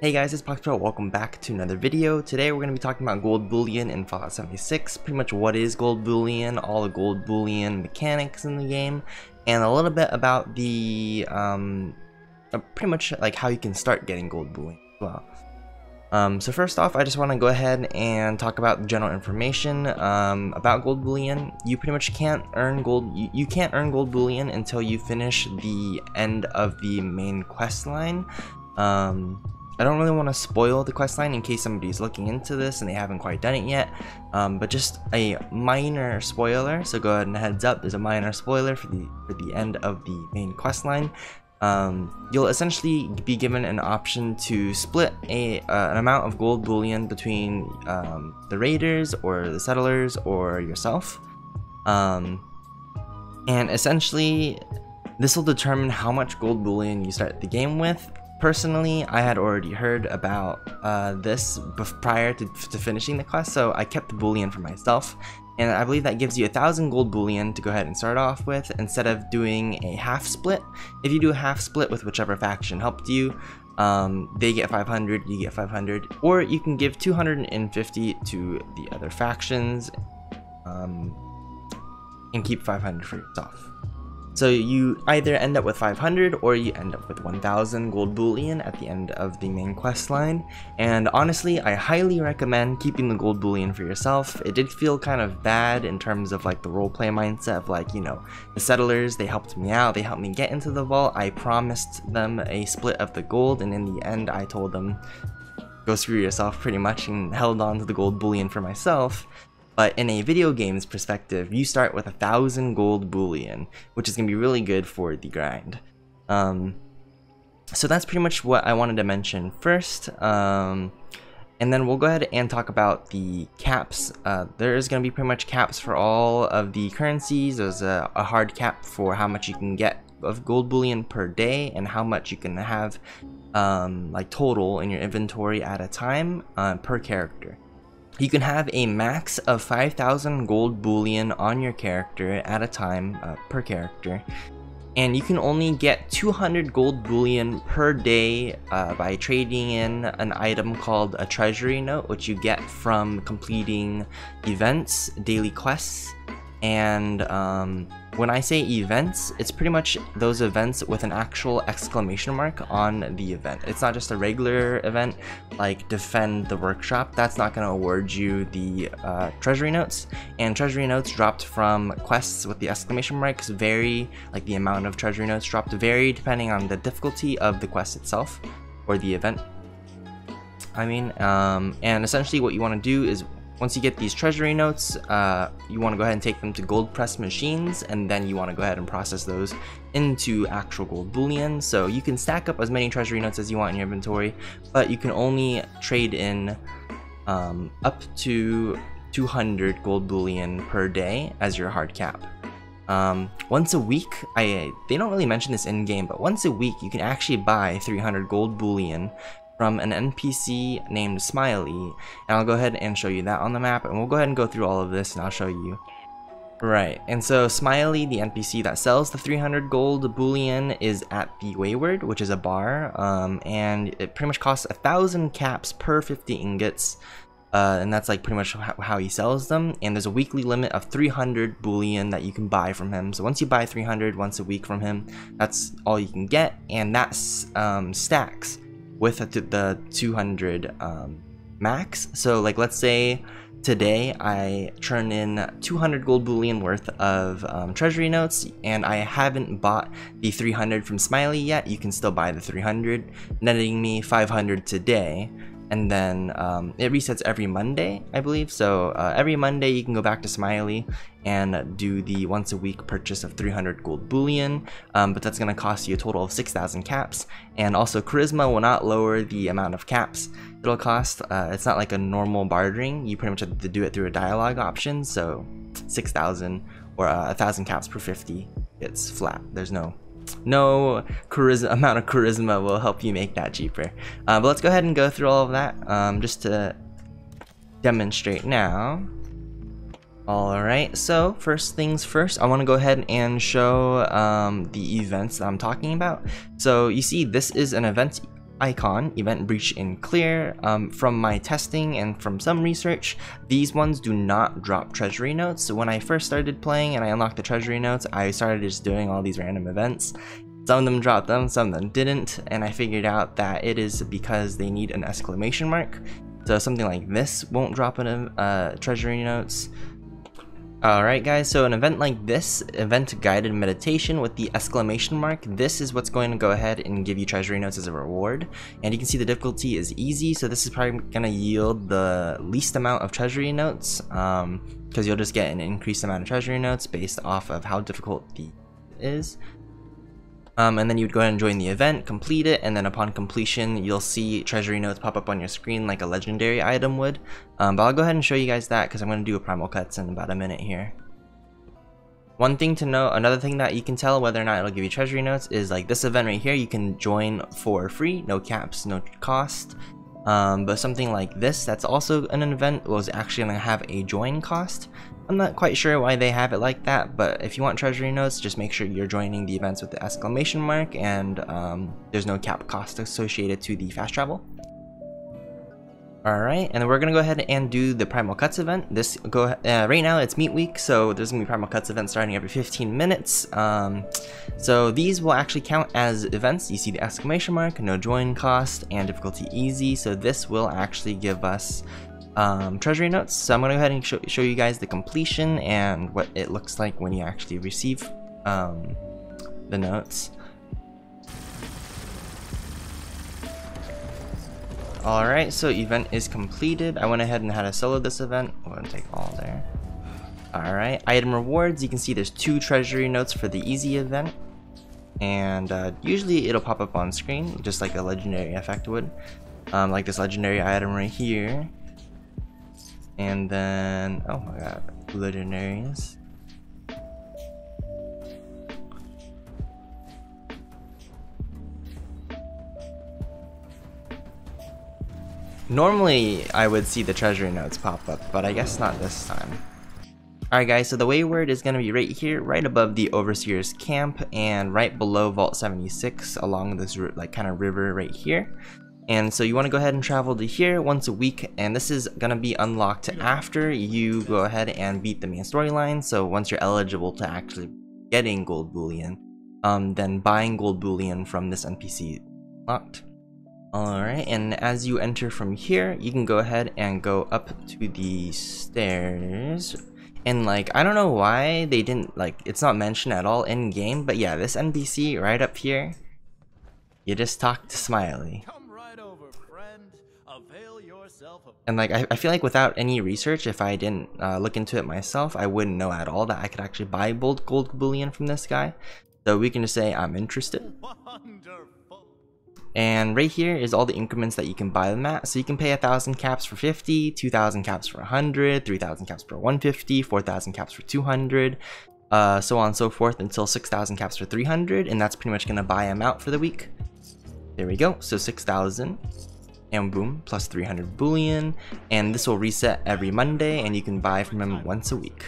Hey guys, it's PoxiiPro, welcome back to another video. Today we're going to be talking about gold bullion in Fallout 76, pretty much what is gold bullion, all the gold bullion mechanics in the game, and a little bit about the, um, uh, pretty much like how you can start getting gold bullion as well. Um, so first off, I just want to go ahead and talk about general information um, about gold bullion. You pretty much can't earn gold. You, you, can't earn gold bullion until you finish the end of the main quest line. Um, I don't really want to spoil the questline in case somebody's looking into this and they haven't quite done it yet, um, but just a minor spoiler, so go ahead and heads up, there's a minor spoiler for the, for the end of the main questline. Um, you'll essentially be given an option to split a, uh, an amount of gold bullion between um, the raiders or the settlers or yourself. Um, and essentially, this will determine how much gold bullion you start the game with Personally, I had already heard about uh, this prior to, to, finishing the quest, so I kept the bullion for myself. And I believe that gives you a thousand gold bullion to go ahead and start off with instead of doing a half split. If you do a half split with whichever faction helped you, um, they get 500, you get 500, or you can give 250 to the other factions um, and keep 500 for yourself. So you either end up with 500 or you end up with 1000 gold bullion at the end of the main quest line. And honestly, I highly recommend keeping the gold bullion for yourself. It did feel kind of bad in terms of like the roleplay mindset of like, you know, the settlers, they helped me out, they helped me get into the vault. I promised them a split of the gold and in the end I told them go screw yourself pretty much and held on to the gold bullion for myself. But in a video game's perspective, you start with a thousand gold bullion, which is going to be really good for the grind. Um, so that's pretty much what I wanted to mention first. Um, and then we'll go ahead and talk about the caps. Uh, there is going to be pretty much caps for all of the currencies. There's a, a, hard cap for how much you can get of gold bullion per day and how much you can have um, like total in your inventory at a time uh, per character. You can have a max of 5,000 gold bullion on your character at a time uh, per character. And you can only get 200 gold bullion per day uh, by trading in an item called a treasury note, which you get from completing events, daily quests, and um, when I say events, it's pretty much those events with an actual exclamation mark on the event. It's not just a regular event like defend the workshop. That's not going to award you the uh, treasury notes. And treasury notes dropped from quests with the exclamation marks vary, like the amount of treasury notes dropped vary depending on the difficulty of the quest itself or the event. I mean, um, and essentially what you want to do is once you get these treasury notes, uh, you want to go ahead and take them to gold press machines, and then you want to go ahead and process those into actual gold bullion. So you can stack up as many treasury notes as you want in your inventory, but you can only trade in um, up to 200 gold bullion per day as your hard cap. Um, once a week, I they don't really mention this in game, but once a week you can actually buy 300 gold bullion from an NPC named Smiley. And I'll go ahead and show you that on the map. And we'll go ahead and go through all of this and I'll show you. Right, and so Smiley, the NPC that sells the 300 gold bullion, is at the Wayward, which is a bar, um, and it pretty much costs a thousand caps per 50 ingots, uh, and that's like pretty much how he sells them. And there's a weekly limit of 300 bullion that you can buy from him. So once you buy 300 once a week from him, that's all you can get, and that um, stacks with the 200 um, max. So like let's say today I turn in 200 gold bullion worth of um, treasury notes and I haven't bought the 300 from Smiley yet. You can still buy the 300, netting me 500 today and then um, it resets every Monday, I believe. So uh, every Monday you can go back to Smiley and do the once a week purchase of 300 gold bullion, um, but that's going to cost you a total of 6,000 caps. And also Charisma will not lower the amount of caps it'll cost. Uh, it's not like a normal bartering. You pretty much have to do it through a dialogue option. So 6,000 or uh, 1,000 caps per 50. It's flat. There's no no charisma amount of charisma will help you make that cheaper. Uh, but let's go ahead and go through all of that um, just to demonstrate now. Alright, so first things first, I want to go ahead and show um, the events that I'm talking about. So you see this is an event icon, Event Breach and Clear, um, from my testing and from some research, these ones do not drop treasury notes. So when I first started playing and I unlocked the treasury notes, I started just doing all these random events. Some of them dropped them, some of them didn't, and I figured out that it is because they need an exclamation mark. So something like this won't drop in uh, treasury notes. Alright guys, so an event like this, event guided meditation with the exclamation mark, this is what's going to go ahead and give you treasury notes as a reward. And you can see the difficulty is easy, so this is probably going to yield the least amount of treasury notes, because um, you'll just get an increased amount of treasury notes based off of how difficult the is. Um, and then you would go ahead and join the event, complete it, and then upon completion, you'll see treasury notes pop up on your screen like a legendary item would. Um, but I'll go ahead and show you guys that because I'm going to do a primal cuts in about a minute here. One thing to know, another thing that you can tell whether or not it'll give you treasury notes is like this event right here, you can join for free, no caps, no cost. Um, but something like this, that's also an event, was actually going to have a join cost. I'm not quite sure why they have it like that, but if you want treasury notes, just make sure you're joining the events with the exclamation mark and um, there's no cap cost associated to the fast travel. Alright, and we're gonna go ahead and do the Primal Cuts event. This go uh, right now it's meat week, so there's gonna be Primal Cuts event starting every 15 minutes. Um, so these will actually count as events. You see the exclamation mark, no join cost, and difficulty easy. So this will actually give us um, treasury notes. So I'm gonna go ahead and show, show, you guys the completion and what it looks like when you actually receive um, the notes. Alright, so event is completed. I went ahead and had a solo this event. I'm gonna take all there. Alright, item rewards. You can see there's two treasury notes for the easy event. And uh, usually it'll pop up on screen, just like a legendary effect would. Um, like this legendary item right here. And then, oh my god, legendaries. Normally, I would see the treasury notes pop up, but I guess not this time. Alright guys, so the wayward is going to be right here, right above the Overseer's camp, and right below Vault 76 along this like kind of river right here. And so you want to go ahead and travel to here once a week, and this is going to be unlocked after you go ahead and beat the main storyline. So once you're eligible to actually getting gold bullion, um, then buying gold bullion from this NPC locked. Alright, and as you enter from here, you can go ahead and go up to the stairs. And like, I don't know why they didn't, like, it's not mentioned at all in game, but yeah, this NPC right up here, you just talk to Smiley. And like, I, I feel like without any research, if I didn't uh, look into it myself, I wouldn't know at all that I could actually buy gold, gold bullion from this guy. So we can just say I'm interested. And right here is all the increments that you can buy them at. So you can pay a thousand caps for 50, 2,000 caps for 100, 3,000 caps for 150, 4,000 caps for 200, uh, so on and so forth until 6,000 caps for 300. And that's pretty much going to buy them out for the week. There we go. So 6,000 and boom, plus 300 bullion. And this will reset every Monday and you can buy from him once a week.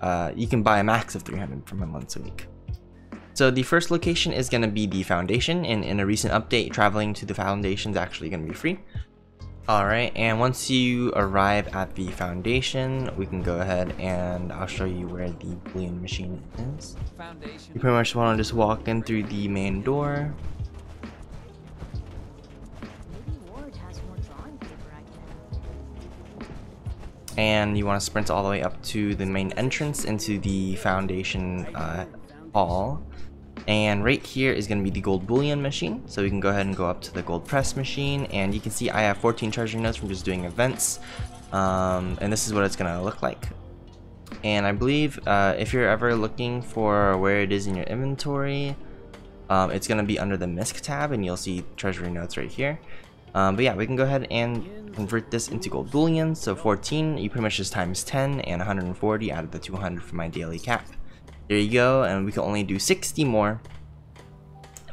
Uh, you can buy a max of 300 from him once a week. So the first location is going to be the foundation and in a recent update, traveling to the foundation is actually going to be free. Alright, and once you arrive at the foundation, we can go ahead and I'll show you where the bullion machine is. You pretty much want to just walk in through the main door, and you want to sprint all the way up to the main entrance into the foundation uh, hall. And right here is going to be the gold bullion machine. So we can go ahead and go up to the gold press machine. And you can see I have 14 treasure notes from just doing events. Um, and this is what it's going to look like. And I believe uh, if you're ever looking for where it is in your inventory um, it's going to be under the MISC tab and you'll see treasury notes right here um, but yeah, we can go ahead and convert this into gold bullion. So 14, you pretty much just times 10 and 140 out of the 200 for my daily cap. There you go, and we can only do 60 more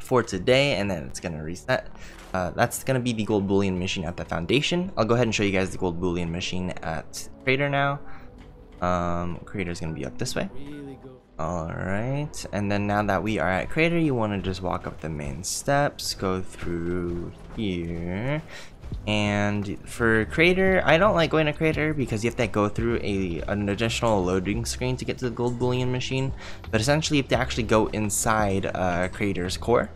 for today, and then it's gonna reset. Uh, that's gonna be the gold bullion machine at the foundation. I'll go ahead and show you guys the gold bullion machine at Crater now. Um, is gonna be up this way. Alright, and then now that we are at Crater, you want to just walk up the main steps, go through here, and for Crater, I don't like going to Crater because you have to go through a an additional loading screen to get to the gold bullion machine, but essentially you have to actually go inside uh, Crater's core.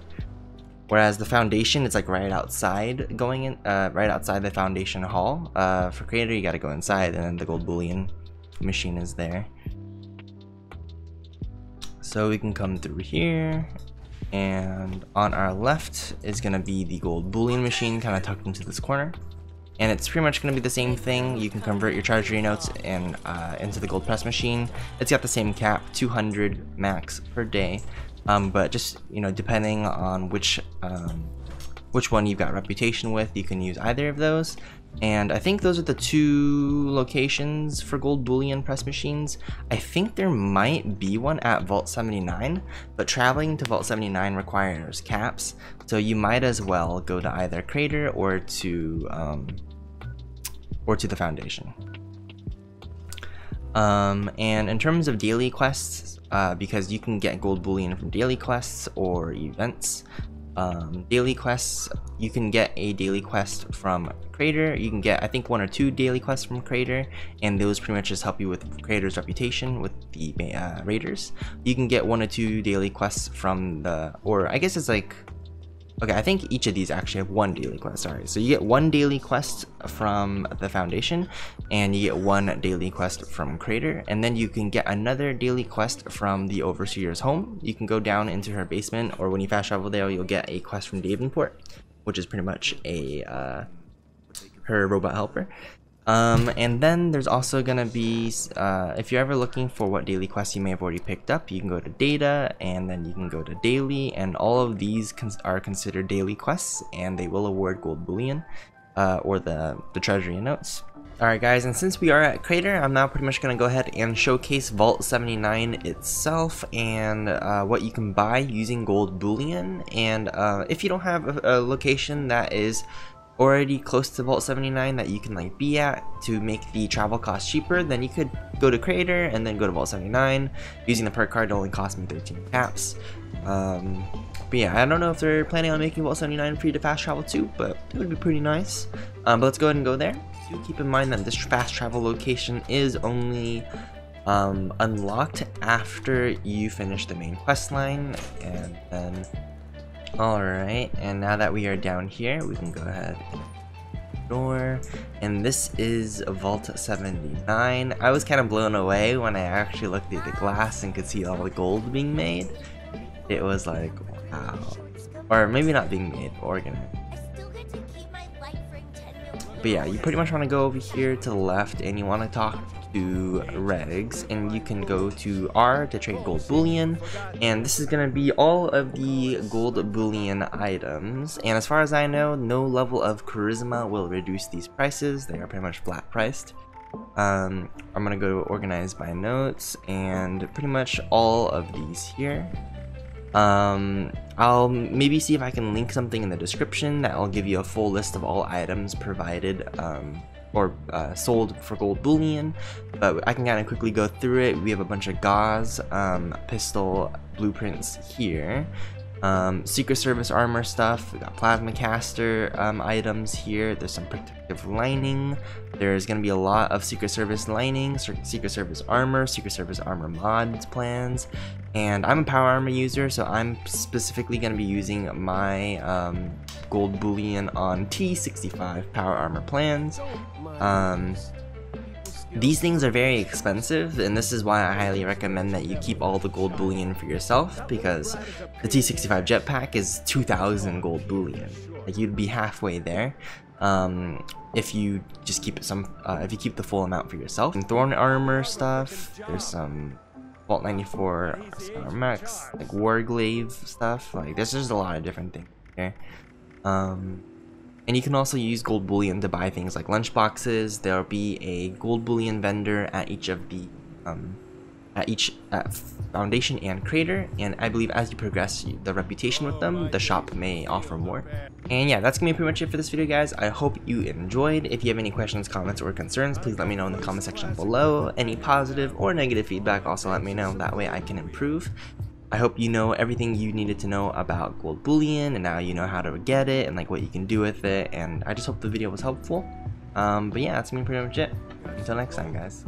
Whereas the foundation is like right outside going in, uh, right outside the foundation hall. Uh, for Crater, you gotta go inside and then the gold bullion machine is there. So we can come through here and on our left is going to be the gold bullion machine kind of tucked into this corner. And it's pretty much going to be the same thing. You can convert your treasury notes and uh, into the gold press machine. It's got the same cap, 200 max per day. Um, but just, you know, depending on which um, which one you've got reputation with, you can use either of those. And I think those are the two locations for gold bullion press machines. I think there might be one at Vault 79, but traveling to Vault 79 requires caps, so you might as well go to either Crater or to um, or to the Foundation. Um, and in terms of daily quests, uh, because you can get gold bullion from daily quests or events, um, daily quests. You can get a daily quest from Crater you can get i think one or two daily quests from Crater and those pretty much just help you with Crater's reputation with the uh, raiders. You can get one or two daily quests from the or i guess it's like Okay, I think each of these actually have one daily quest. Sorry, so you get one daily quest from the Foundation, and you get one daily quest from Crater, and then you can get another daily quest from the Overseer's home. You can go down into her basement, or when you fast travel there, you'll get a quest from Davenport, which is pretty much a uh, her robot helper. Um, and then there's also gonna be, uh, if you're ever looking for what daily quests you may have already picked up, you can go to data and then you can go to daily and all of these cons are considered daily quests and they will award gold bullion uh, or the, the treasury notes. Alright guys, and since we are at Crater, I'm now pretty much going to go ahead and showcase Vault 79 itself and uh, what you can buy using gold bullion. And uh, if you don't have a, a location that is already close to Vault 79 that you can like be at to make the travel cost cheaper, then you could go to Crater and then go to Vault 79. Using the perk card only cost me 13 caps. Um, but yeah, I don't know if they're planning on making Vault 79 free to fast travel too, but it would be pretty nice. Um, but let's go ahead and go there. Do keep in mind that this fast travel location is only um, unlocked after you finish the main quest line, and then Alright, and now that we are down here, we can go ahead and door. And this is Vault 79. I was kind of blown away when I actually looked at the glass and could see all the gold being made. It was like, wow. Or maybe not being made, organized. But yeah, you pretty much want to go over here to the left and you want to talk to Regs and you can go to R to trade gold bullion. And this is gonna be all of the gold bullion items. And as far as I know no level of charisma will reduce these prices. They are pretty much flat priced. Um, I'm gonna go organize by notes and pretty much all of these here. Um, I'll maybe see if I can link something in the description that will give you a full list of all items provided um, or uh, sold for gold bullion, but I can kind of quickly go through it. We have a bunch of gauss um, pistol blueprints here. Um, Secret Service armor stuff, we got plasma caster um, items here, there's some protective lining, there's going to be a lot of Secret Service lining, Secret Service armor, Secret Service armor mods plans, and I'm a power armor user, so I'm specifically going to be using my um, gold bullion on T65 power armor plans. Um, these things are very expensive, and this is why I highly recommend that you keep all the gold bullion for yourself, because the T65 jetpack is 2,000 gold bullion. Like, you'd be halfway there. Um, if you just keep it some, uh, if you keep the full amount for yourself. And Thorn armor stuff, there's some Vault 94 Max, like Warglaive stuff, like there's just a lot of different things here. Um, and you can also use gold bullion to buy things like lunchboxes. There'll be a gold bullion vendor at each of the um, at each uh, foundation and crater. And I believe as you progress the reputation with them the shop may offer more. And yeah that's gonna be pretty much it for this video guys. I hope you enjoyed. If you have any questions comments or concerns please let me know in the comment section below. Any positive or negative feedback also let me know. That way I can improve I hope you know everything you needed to know about gold bullion and now you know how to get it and like what you can do with it and I just hope the video was helpful. Um, but yeah that's me pretty much it. Until next time guys